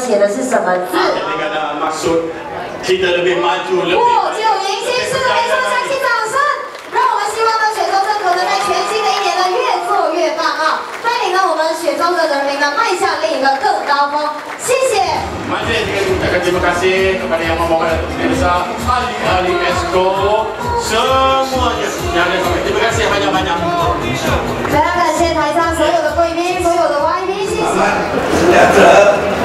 写的是什么字？Jadi ada maksud kita lebih maju, 破 lebih 旧迎新，是的，没错，响起掌声。让我们希望呢，雪州镇可能在全新的一年呢越做越棒啊，带领呢我们雪州镇的人民呢迈向另一个更高峰。谢谢。非常感谢台上所有的贵宾，所有的 YB，谢谢。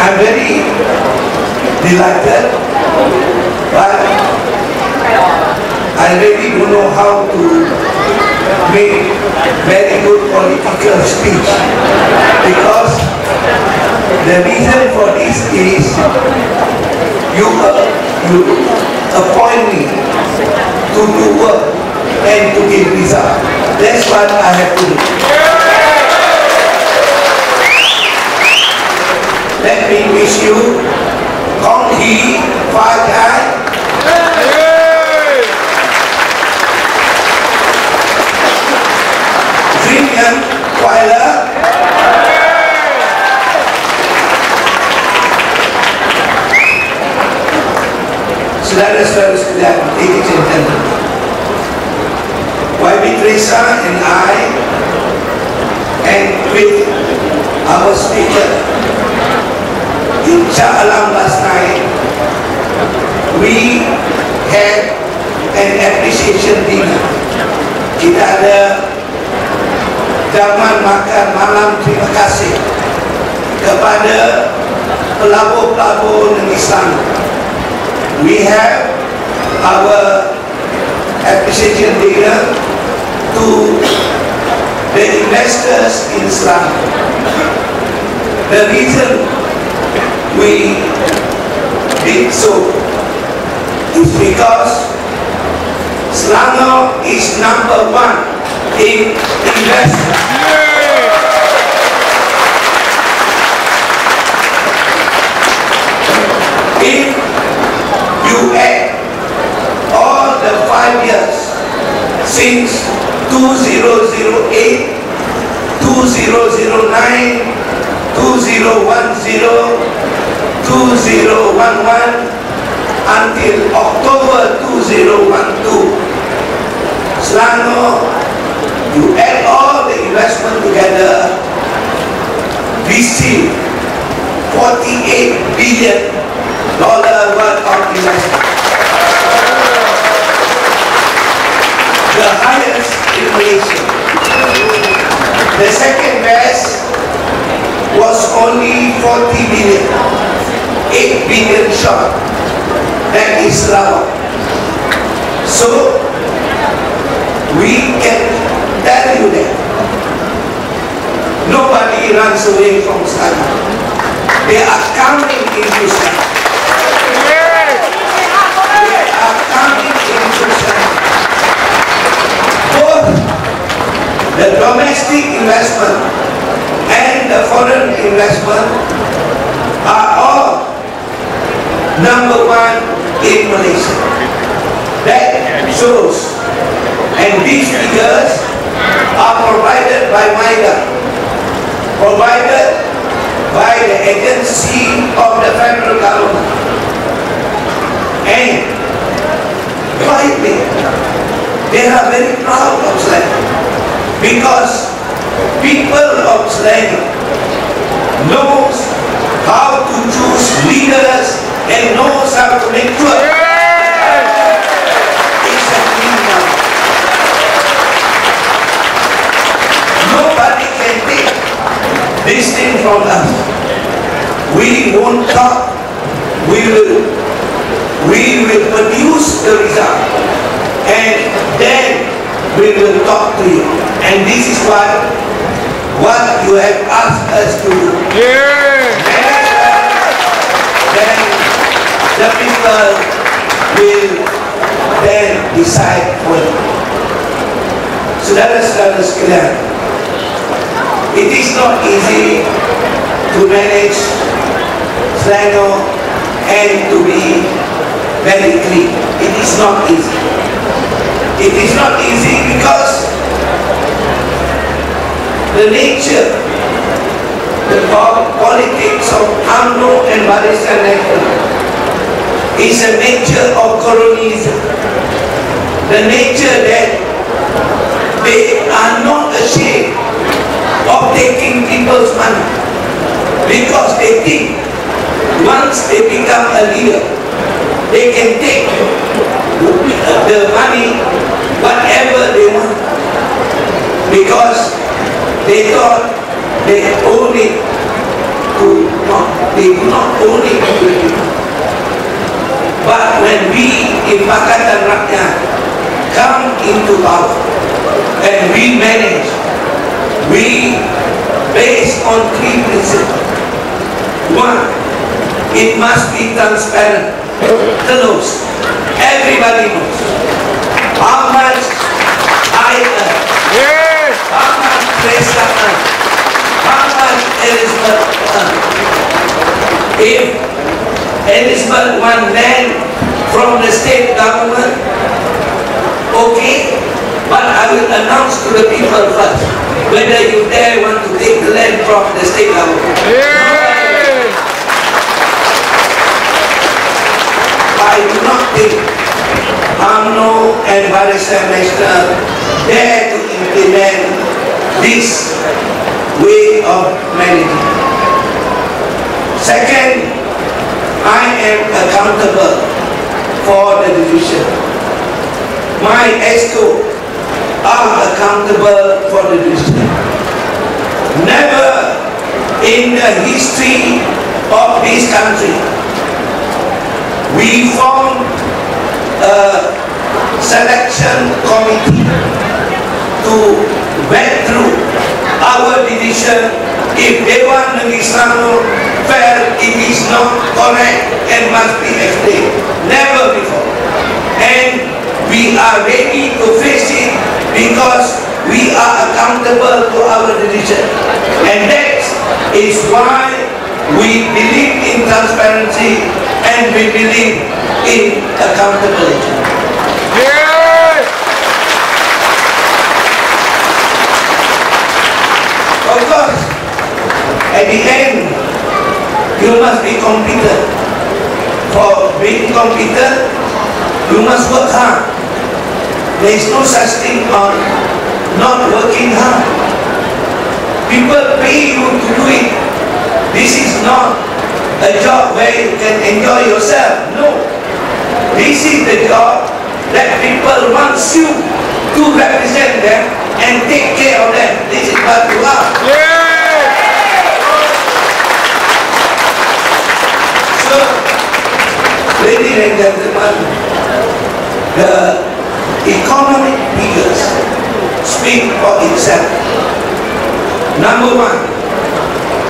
I'm very delighted, but I really don't know how to make very good political speech because the reason for this is you uh, you appoint me to do work and to give result. That's what I have to do. Let me wish you Kong Hee Phai Thai. Dream Yan Kuai Le Saudara-saudara sekalian, ladies and gentlemen, YB Teresa and Alam last night, we had an appreciation dinner. Kita ada zaman makan malam terima kasih kepada pelabur-pelabur negeri Selangor. We have our appreciation dinner to the investors in Selangor. The reason we did so is because Selangor is number one in investment. If you add all the five years since 2008, 2009, 2010, 2011 until October 2012. Selangor, you add all the investment together, receive 48 billion dollar worth of investment. The highest in Malaysia. The second best was only 40 billion, 8 billion short. That is Sarawak. So, we can tell you that nobody runs away from Selangor. They are coming into Selangor. They are coming into Selangor. Both the domestic investment and the foreign investment are all number one in Malaysia. That shows, and these figures are provided by MIDA, provided by the agency of the federal government. And quietly, they are very proud of Selangor because people of Selangor knows how to choose leaders and knows how to make sure it's a one. Nobody can take this thing from us. we won't talk, we will, we will produce the result. And then we will talk to you. And this is what, what you have asked us to do. Yeah. Then the people will then decide for you. Saudara-saudara sekalian, it is not easy to manage Selangor and to be very clean. It is not easy. It is not easy because the nature, the politics of UMNO and Barisan Nasional is the nature of colonialism. The nature that they are not ashamed of taking people's money because they think once they become a leader, they can take the money whatever they want because they thought they own it to not, they not own it. But when we in Pakatan Rakyat come into power and we manage, we based on three principles. One, it must be transparent. Close. Everybody knows how much I earn, Yeah. how much Teresa earn, how much Elizabeth earn. If Elizabeth one land from the state government, okay, but I will announce to the people first whether you dare want to take the land from the state government. Yeah. I do not think UMNO and Barisan Nasional dare to implement this way of managing. Second, I am accountable for the decision. My EXCO are accountable for the decision. Never in the history of this country we formed a selection committee to vet through our decision if Dewan Negeri Selangor felt it is not correct and must be explained. Never before. And we are ready to face it because we are accountable to our decision. And that is why we believe in transparency and we believe in accountability. Of course, at the end, you must be competent. For being competent, you must work hard. There is no such thing on not working hard. People pay you to do it. This is not a job where you can enjoy yourself. No. This is the job that people want you to represent them and take care of them. This is what you are. Yeah. Ladies and gentlemen, the economic figures speak for itself. Number one,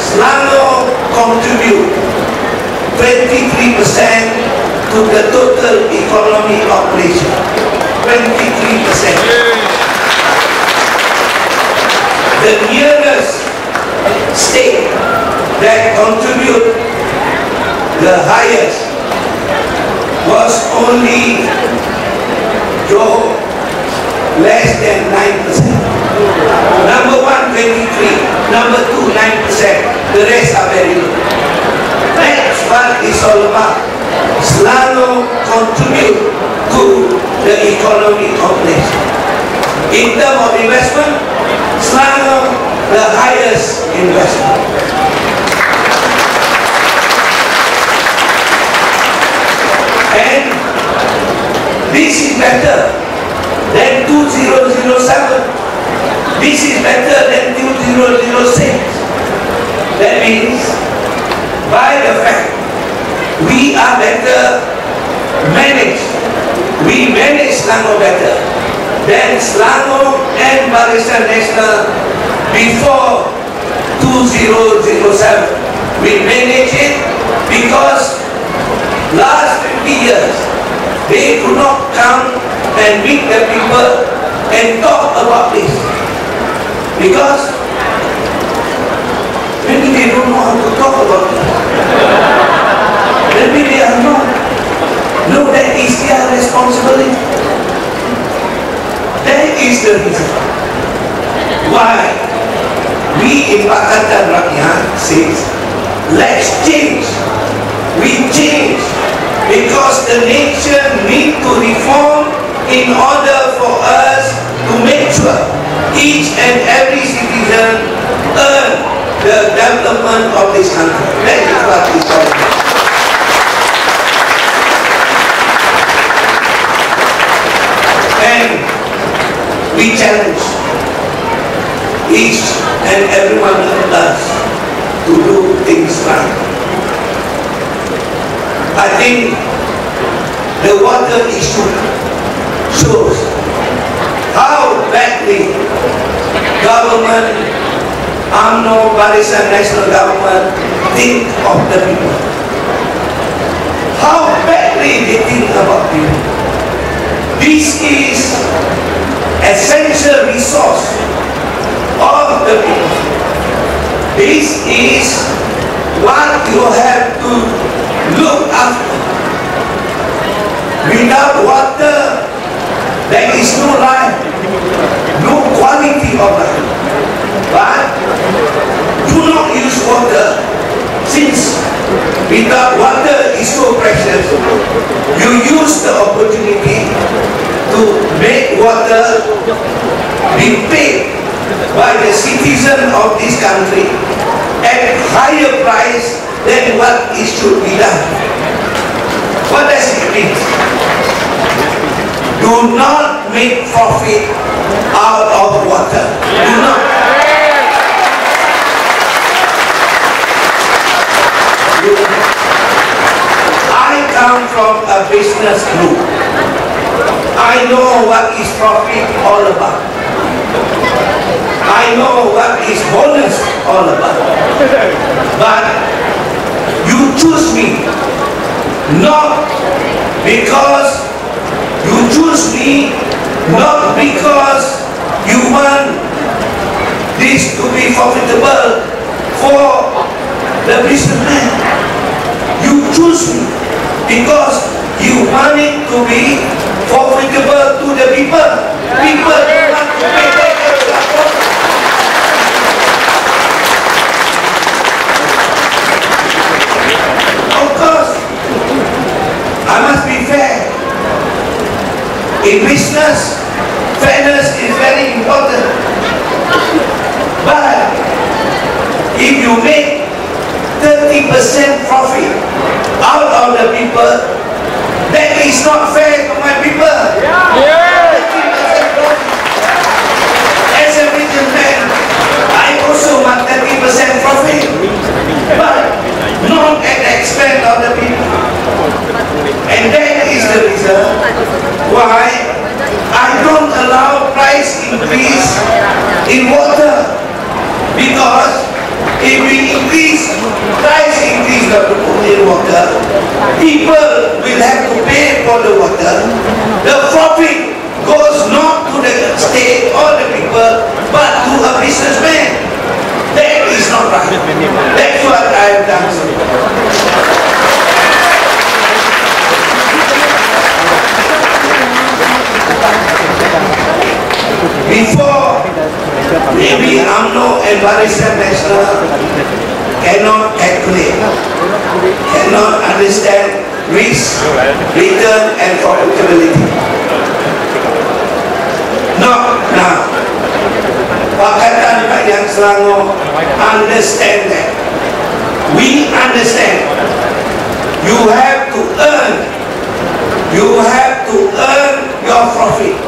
Selangor contribute 23% to the total economy of Malaysia. 23%. The nearest state that contribute the highest was only Johor, less than 9%. Number one, 23. Number two, 9%. The rest are very low. That's what it's all about. Selangor contribute to the economy of Malaysia. In terms of investment, Selangor, the highest investment. This is better than 2007. This is better than 2006. That means by we are better managed. We manage Selangor better than Selangor and Barisan Nasional before 2007. We manage it because last 50 years they could not come and meet the people and talk about this. Because maybe they don't know how to talk about it. Maybe they are not. No, that is their responsibility. That is the reason why we in Pakatan Rakyat says, let's change. We change because the nation need to reform in order for us to make sure each and every citizen earn the development of this country. About. And we challenge each and every one of us to do things right. I think the water issue shows how badly government, UMNO, Barisan National Government think of the people. How badly they think about people. This is essential resource of the people. This is what you have to look after. Without water, there is no life, no quality of life. But do not use water since without water is so precious. You use the opportunity to make water be paid by the citizen of this country at higher price than what is should be done. What does it mean? Do not make profit out of water. Do not. I come from a business group. I know what is profit all about. I know what is bonus all about. But you choose me not because you choose me not because you want this to be profitable for the businessman. You choose me because you want it to be profitable to the people. People want to pay their taxes. Of course, I must be fair. In business, fairness is very important. But if you make 30% profit out of the people, that is not fair to my people. 30% profit. As a businessman, I also want 30% profit. But not at the expense of the people. And that is the reason why I don't allow price increase in water. Because if we increase, price increase of the in water, people will have to pay for the water. The profit goes not to the state or the people, but to a businessman. That is not right. That's what I have done. Before, maybe UMNO and Barisan National cannot calculate, cannot understand risk, return and profitability. Not now. Pakatan Rakyat Selangor understand that. We understand. You have to earn. You have to earn your profit.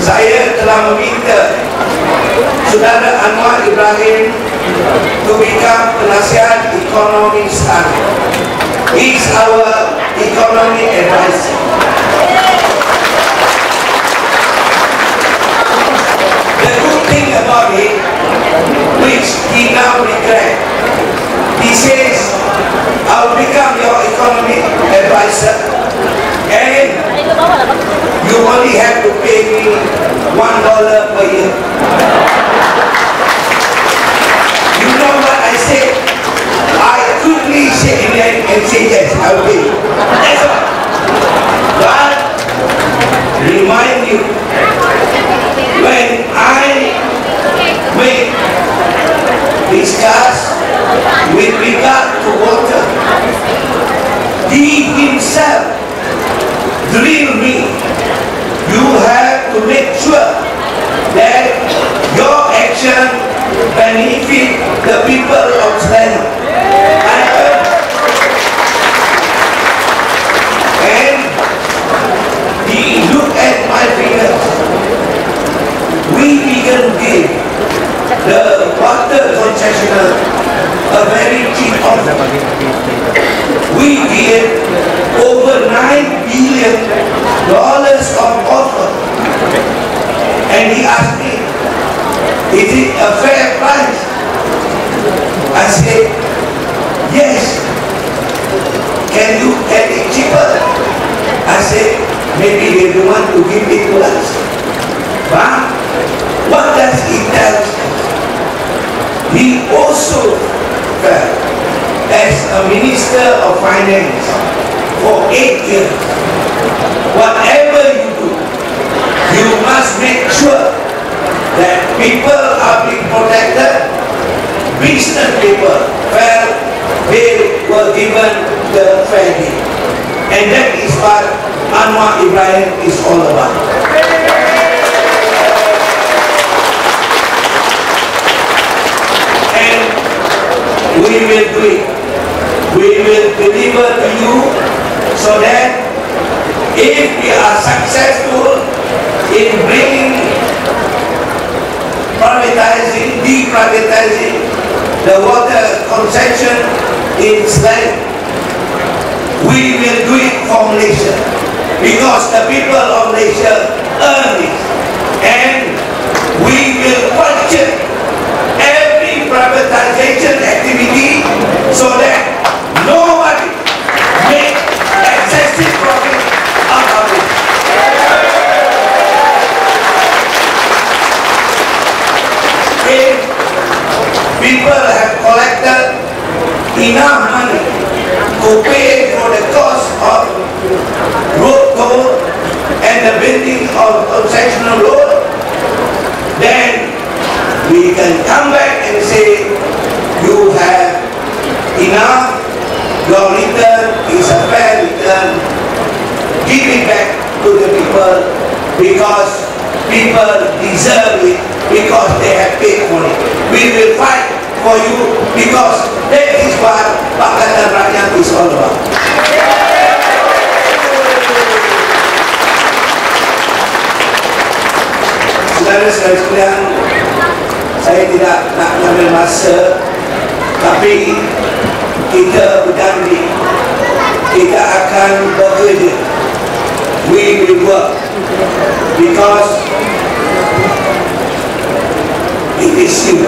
Saya telah meminta Saudara Anwar Ibrahim become penasihat ekonomi sekarang. is our economic advisor. The good thing about it, which he now regret, he says, I'll become your economic advisor and you only have to pay me one dollar per year. You know what I said? I quickly shake hand and say yes, I'll pay. That's all. But remind you, when I make discuss with regard to water, he himself drill me. You have to make sure that your action benefit the people of Selangor. I heard. And he looked at my fingers. Didn't give the water concessioner a very cheap offer. We gave over nine billion dollars of offer. And he asked me, is it a fair price? I said, yes. Can you get it cheaper? I said, maybe they don't want to give it to us. But what does he tell us? He also felt as a minister of finance for eight years, whatever you do, you must make sure that people are being protected, business people felt they were given the fair deal. And that is what Anwar Ibrahim is all about. And we will do it. We will deliver to you so that if we are successful in bringing privatizing, deprivatizing the water concession in Slang, we will do it for Malaysia because the people of Malaysia earn it and we will question every privatization so that nobody make excessive profit out of it. If people have collected enough people deserve it because they have paid for it. We will fight for you because that is what Pakatan Rakyat is all about. Saudara-saudara sekalian, saya tidak nak mengambil masa tapi kita berjanji kita akan bekerja we will work because is you.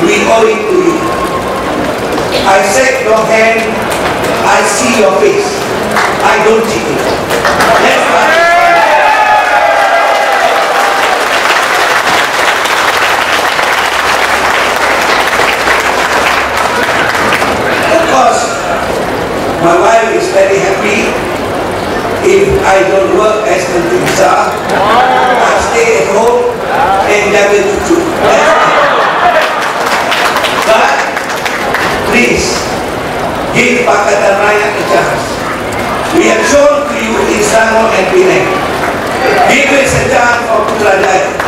We owe it to you. I shake your hand. I see your face. I don't cheat Of course, my wife is very happy. If I don't work as Menteri Besar. I stay at home and jaga cucu. But please, give Pakatan Rakyat a chance. We have shown to you in Selangor and Penang. Give us a chance for Putrajaya.